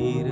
வீர